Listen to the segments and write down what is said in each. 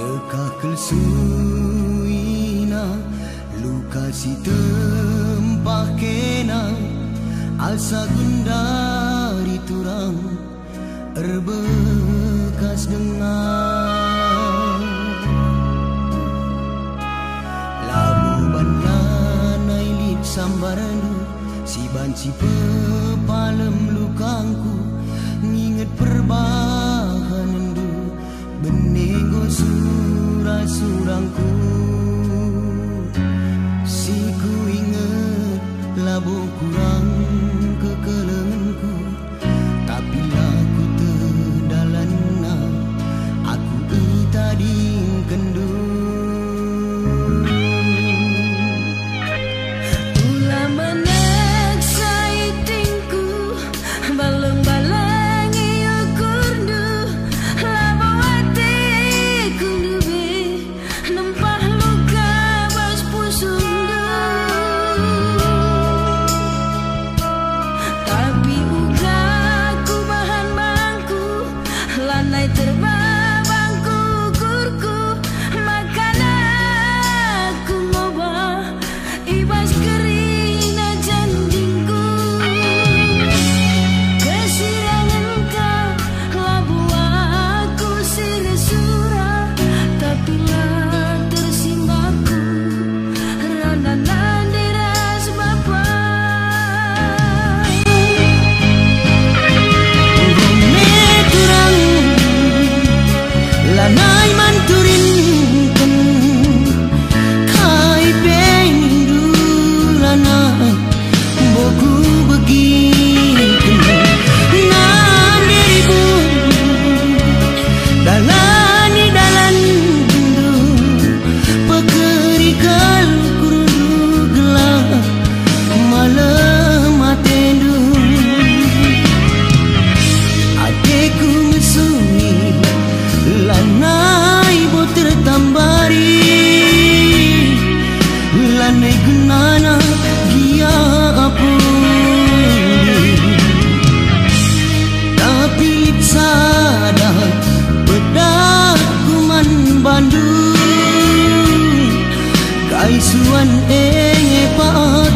Dekak kelsuina luka si tempah kena? Asa gundari turang erbekas dengan lalu banana ilip sambaranu si banci pepalem răng cơ cơ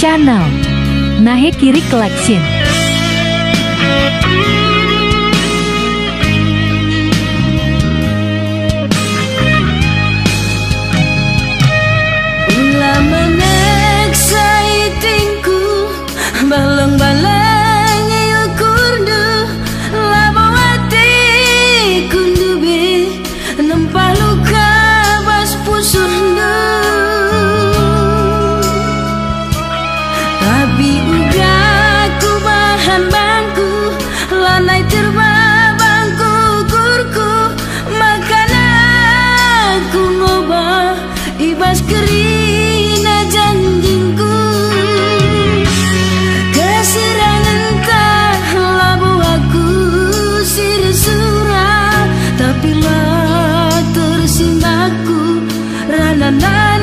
Channel. Nahe Kiri Collection bila tersimaku rana-rana